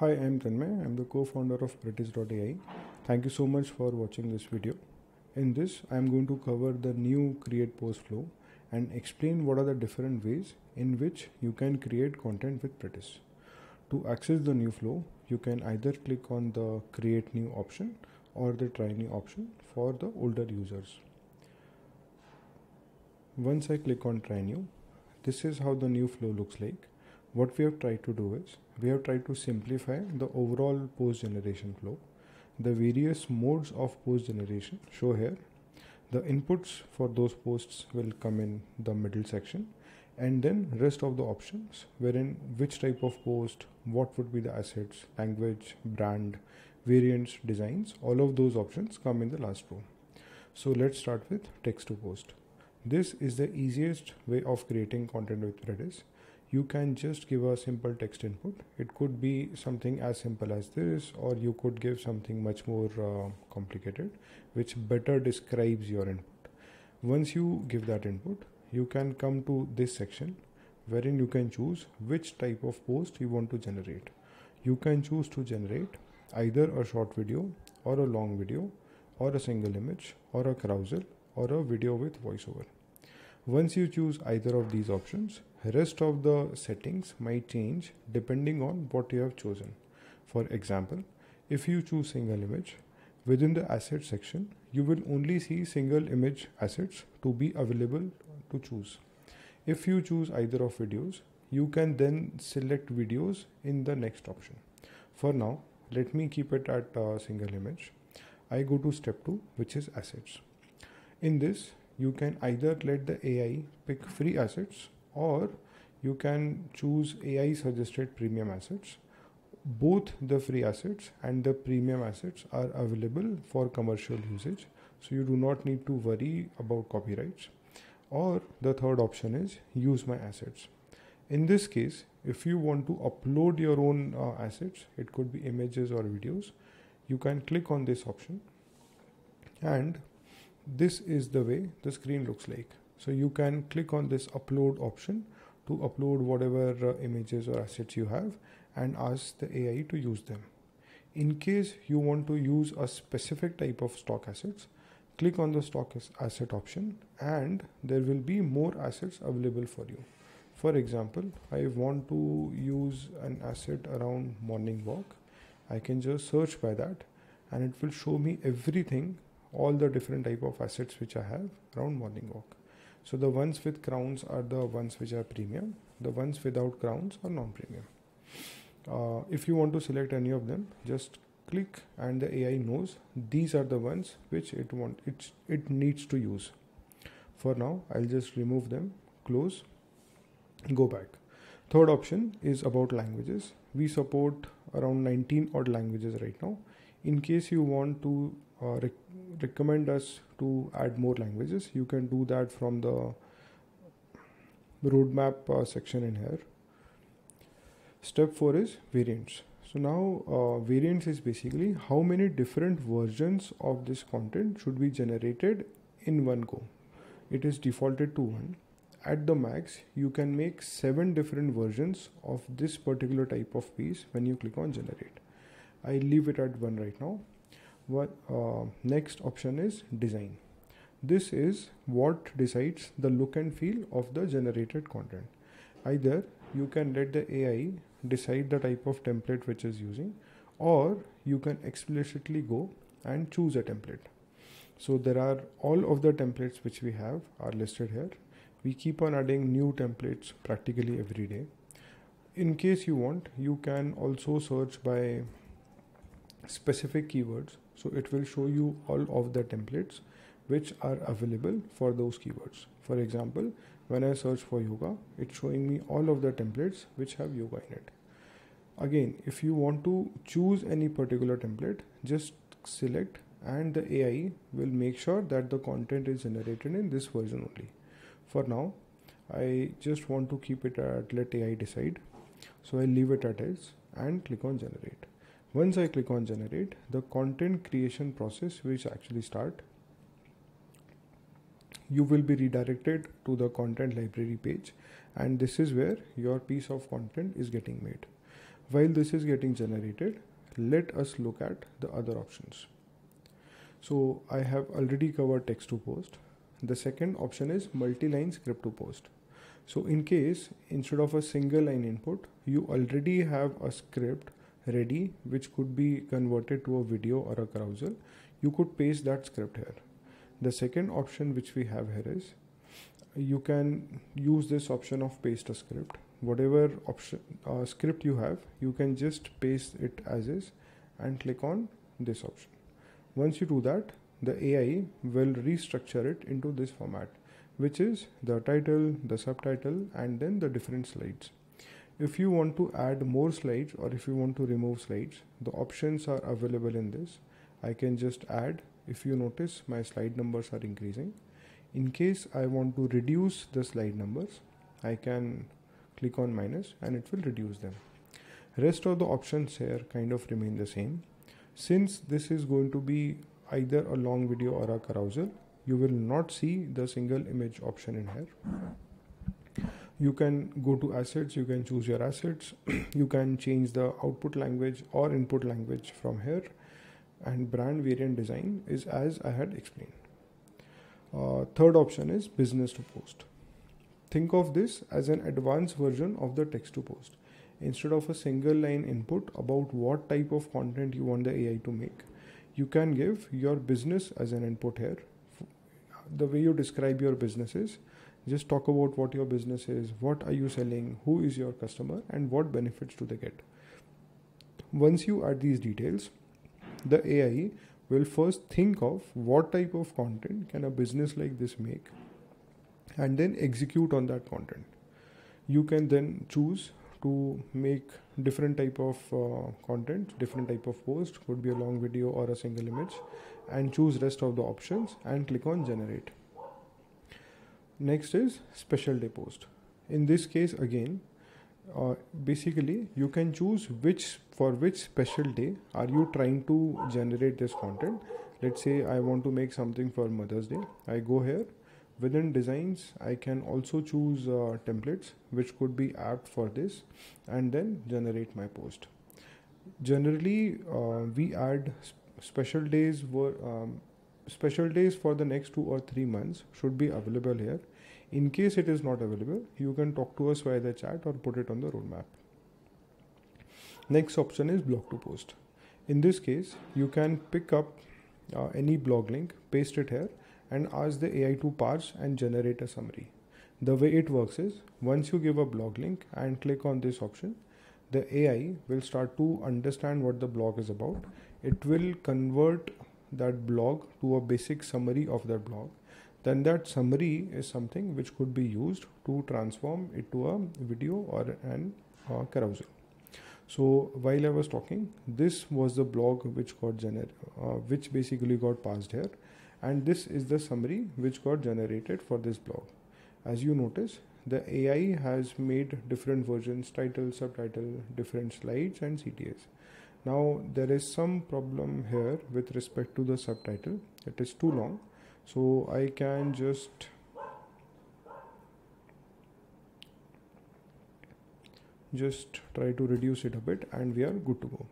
Hi, I'm Tanmay. I'm the co-founder of Predis.ai. Thank you so much for watching this video. In this, I'm going to cover the new create post flow and explain what are the different ways in which you can create content with Predis. To access the new flow, you can either click on the create new option or the try new option for the older users. Once I click on try new, this is how the new flow looks like. What we have tried to do is we have tried to simplify the overall post generation flow. The various modes of post generation show here. The inputs for those posts will come in the middle section and then rest of the options wherein which type of post, what would be the assets, language, brand, variants, designs, all of those options come in the last row. So let's start with text to post. This is the easiest way of creating content with Predis you can just give a simple text input. It could be something as simple as this, or you could give something much more uh, complicated, which better describes your input. Once you give that input, you can come to this section wherein you can choose which type of post you want to generate. You can choose to generate either a short video or a long video or a single image or a carousel or a video with voiceover. Once you choose either of these options, rest of the settings might change depending on what you have chosen. For example, if you choose single image, within the asset section, you will only see single image assets to be available to choose. If you choose either of videos, you can then select videos in the next option. For now, let me keep it at a single image. I go to step 2 which is assets. In this, you can either let the AI pick free assets or you can choose AI suggested premium assets. Both the free assets and the premium assets are available for commercial usage, so you do not need to worry about copyrights. Or the third option is use my assets. In this case, if you want to upload your own uh, assets, it could be images or videos, you can click on this option and this is the way the screen looks like. So you can click on this upload option to upload whatever uh, images or assets you have and ask the AI to use them. In case you want to use a specific type of stock assets click on the stock asset option and there will be more assets available for you. For example i want to use an asset around morning walk. I can just search by that and it will show me everything all the different type of assets which I have around morning walk. So the ones with crowns are the ones which are premium. The ones without crowns are non-premium. Uh, if you want to select any of them, just click and the AI knows these are the ones which it want it it needs to use. For now, I'll just remove them, close, go back. Third option is about languages. We support around 19 odd languages right now. In case you want to uh, recommend us to add more languages. You can do that from the roadmap uh, section in here. Step 4 is variants. So now uh, variants is basically how many different versions of this content should be generated in one go. It is defaulted to one. At the max you can make seven different versions of this particular type of piece when you click on generate. I leave it at one right now what uh, next option is design. This is what decides the look and feel of the generated content. Either you can let the ai decide the type of template which is using or you can explicitly go and choose a template. So there are all of the templates which we have are listed here. We keep on adding new templates practically every day. In case you want you can also search by specific keywords so it will show you all of the templates which are available for those keywords. For example when I search for yoga it's showing me all of the templates which have yoga in it. Again if you want to choose any particular template just select and the AI will make sure that the content is generated in this version only. For now I just want to keep it at let AI decide. So I leave it at is and click on generate once I click on generate, the content creation process which actually start, you will be redirected to the content library page and this is where your piece of content is getting made. while this is getting generated let us look at the other options. So I have already covered text to post. The second option is multi-line script to post. So in case instead of a single line input you already have a script ready which could be converted to a video or a carousel. You could paste that script here. The second option which we have here is you can use this option of paste a script. Whatever option uh, script you have you can just paste it as is and click on this option. Once you do that the AI will restructure it into this format which is the title the subtitle and then the different slides if you want to add more slides or if you want to remove slides the options are available in this. I can just add if you notice my slide numbers are increasing. In case I want to reduce the slide numbers I can click on minus and it will reduce them. Rest of the options here kind of remain the same. Since this is going to be either a long video or a carousel you will not see the single image option in here you can go to assets you can choose your assets you can change the output language or input language from here and brand variant design is as I had explained. Uh, third option is business to post. Think of this as an advanced version of the text to post. Instead of a single line input about what type of content you want the AI to make, you can give your business as an input here. The way you describe your business is just talk about what your business is, what are you selling, who is your customer, and what benefits do they get. Once you add these details, the AI will first think of what type of content can a business like this make and then execute on that content. You can then choose to make different type of uh, content, different type of post, could be a long video or a single image and choose rest of the options and click on generate. Next is special day post. In this case again, uh, basically you can choose which for which special day are you trying to generate this content. Let's say i want to make something for mother's day. I go here. Within designs i can also choose uh, templates which could be apt for this and then generate my post. Generally uh, we add special days were um, special days for the next two or three months should be available here in case it is not available, you can talk to us via the chat or put it on the roadmap. Next option is blog to post. In this case, you can pick up uh, any blog link, paste it here, and ask the AI to parse and generate a summary. The way it works is once you give a blog link and click on this option, the AI will start to understand what the blog is about. It will convert that blog to a basic summary of that blog then that summary is something which could be used to transform it to a video or an uh, carousel. So while I was talking, this was the blog which got gener- uh, which basically got passed here, and this is the summary which got generated for this blog. As you notice, the AI has made different versions, title, subtitle, different slides, and CTAs. Now there is some problem here with respect to the subtitle. It is too long. So I can just just try to reduce it a bit and we are good to go.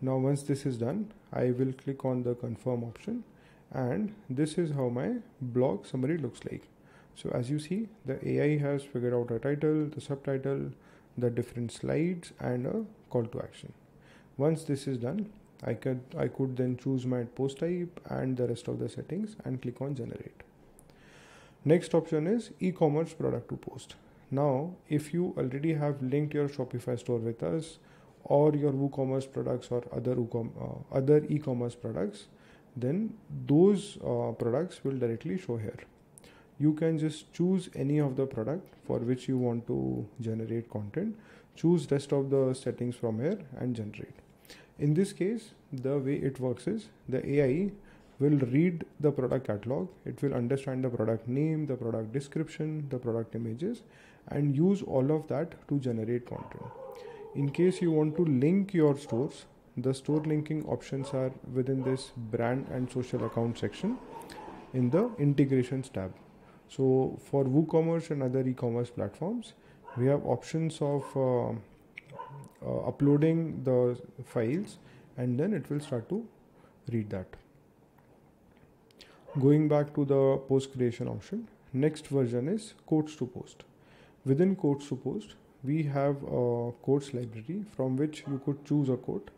Now once this is done I will click on the confirm option and this is how my blog summary looks like. So as you see the AI has figured out a title the subtitle the different slides and a call to action once this is done I could I could then choose my post type and the rest of the settings and click on generate. Next option is e-commerce product to post. Now, if you already have linked your Shopify store with us or your WooCommerce products or other uh, other e-commerce products, then those uh, products will directly show here. You can just choose any of the product for which you want to generate content. Choose rest of the settings from here and generate. In this case, the way it works is the AI will read the product catalog, it will understand the product name, the product description, the product images, and use all of that to generate content. In case you want to link your stores, the store linking options are within this brand and social account section in the integrations tab. So for WooCommerce and other e-commerce platforms, we have options of uh, uh, uploading the files and then it will start to read that. Going back to the post creation option next version is quotes to post. Within quotes to post we have a quotes library from which you could choose a quote.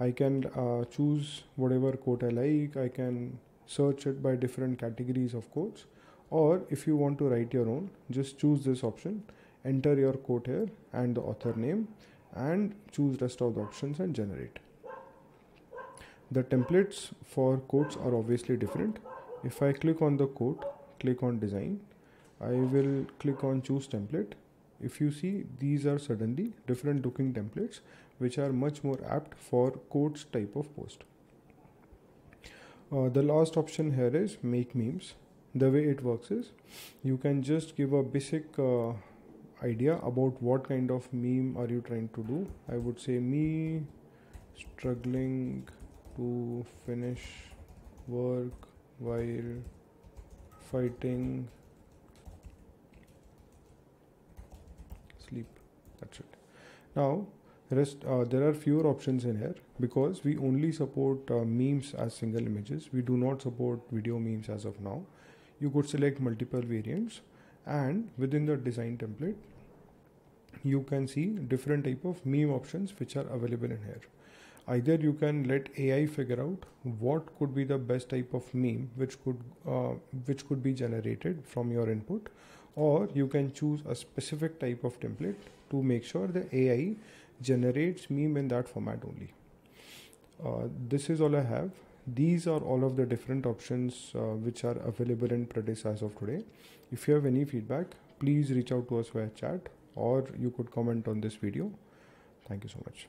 I can uh, choose whatever quote i like. I can search it by different categories of quotes. Or if you want to write your own just choose this option enter your quote here and the author name and choose rest of the options and generate. The templates for quotes are obviously different. If I click on the quote click on design I will click on choose template. If you see these are suddenly different looking templates which are much more apt for quotes type of post. Uh, the last option here is make memes. The way it works is you can just give a basic uh, idea about what kind of meme are you trying to do? I would say me struggling to finish work while fighting sleep. That's it. Now rest uh, there are fewer options in here because we only support uh, memes as single images. We do not support video memes as of now. You could select multiple variants and within the design template you can see different type of meme options which are available in here. Either you can let ai figure out what could be the best type of meme which could uh, which could be generated from your input or you can choose a specific type of template to make sure the ai generates meme in that format only. Uh, this is all i have. These are all of the different options uh, which are available in Predis as of today. If you have any feedback please reach out to us via chat or you could comment on this video. Thank you so much